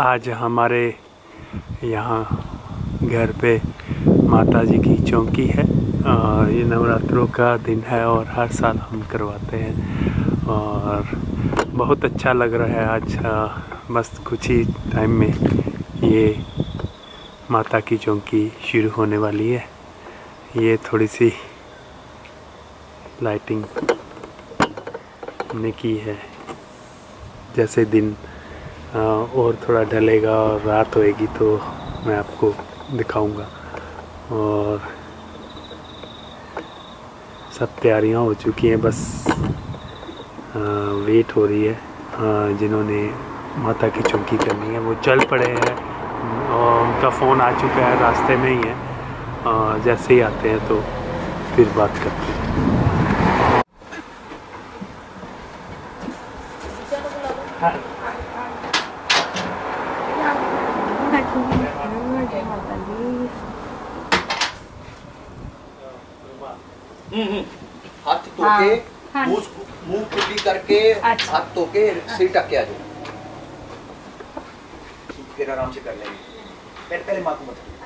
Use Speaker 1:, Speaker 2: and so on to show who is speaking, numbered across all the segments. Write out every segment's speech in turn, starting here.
Speaker 1: आज हमारे यहाँ घर पे माता जी की चौकी है और ये नवरात्रों का दिन है और हर साल हम करवाते हैं और बहुत अच्छा लग रहा है आज बस कुछ ही टाइम में ये माता की चौकी शुरू होने वाली है। ये थोड़ी सी लाइटिंग ने की है। जैसे दिन और थोड़ा ढलेगा और रात होएगी तो मैं आपको दिखाऊँगा। और सब तैयारियाँ हो चुकी हैं, बस वेट हो रही है जिन्होंने माता की चौकी करनी है। वो चल पड़े हैं और उनका फ़ोन आ चुका है, रास्ते में ही है। जैसे ही आते हैं तो फिर बात करते हैं। हाँ।
Speaker 2: हाथ तो के हाँ, मुँह मुँह खुली करके अच्छा। हाथ तो के सिर टक के आ जाओ। फिर आराम से कर लेंगे। पहले पहले माँ को बता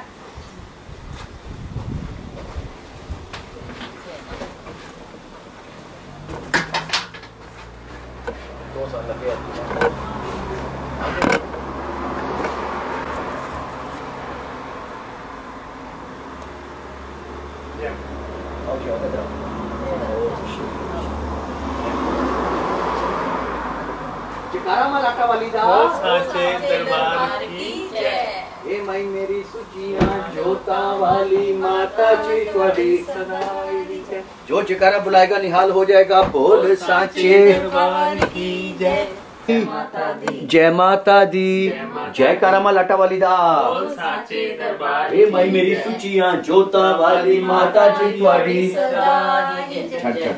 Speaker 2: लाटा वाली
Speaker 1: दरबार की
Speaker 2: जय। ए मई मेरी सुचिया जोता वाली माता जी त्वड़ी सदाई जय। जो चिकारा बुलाएगा निहाल हो जाएगा। बोल साचे
Speaker 1: दरबार की जय।
Speaker 2: जय माता दी जय कारामा लाटा वाली दा हे मेरी सुचिया जोता वाली माता जी थी सदाई
Speaker 3: जय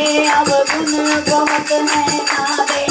Speaker 3: अब गुण बहुत है नारे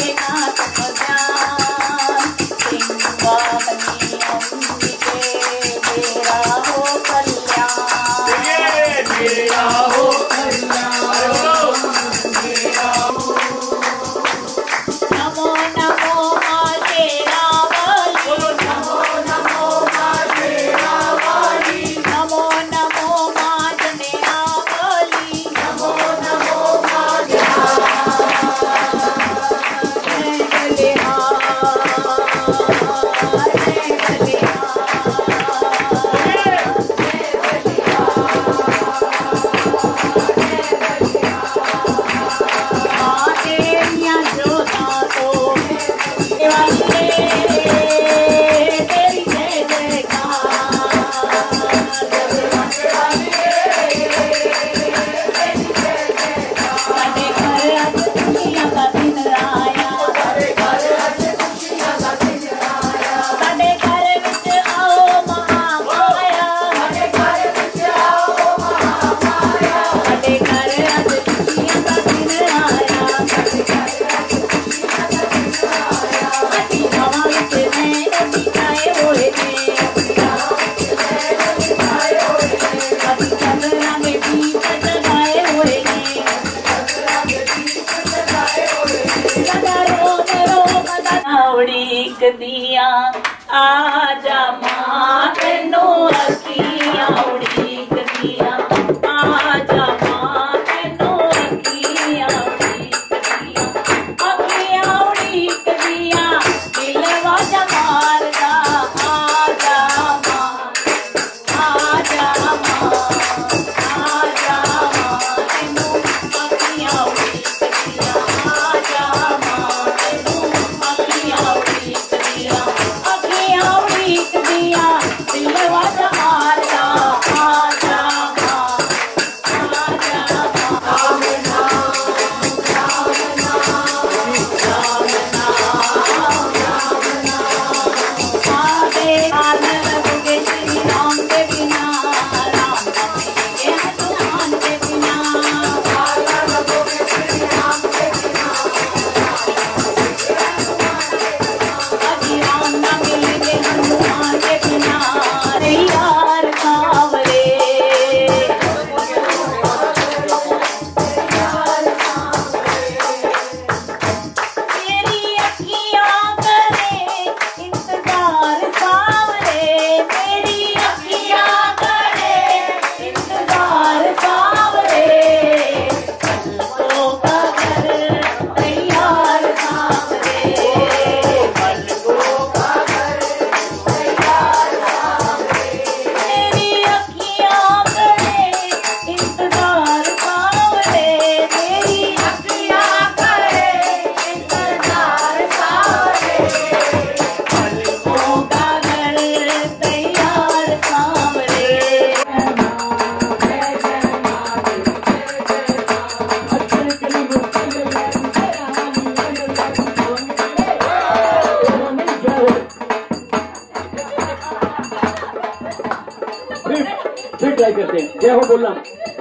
Speaker 3: बोलना।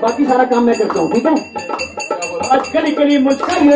Speaker 3: बाकी सारा काम मैं करता हूँ ठीक है? आजकल के लिए मुश्किल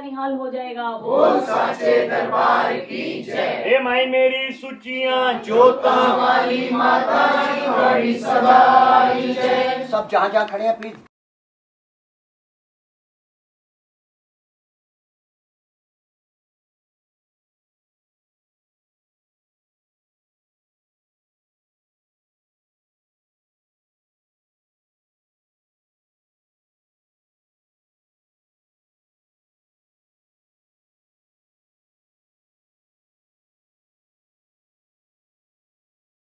Speaker 3: निहाल हो
Speaker 4: जाएगा। बोल साचे दरबार की
Speaker 5: जय।
Speaker 6: हे माई मेरी सुचिया जोता वाली माता जी
Speaker 7: सब जहाँ जहाँ खड़े हैं प्लीज़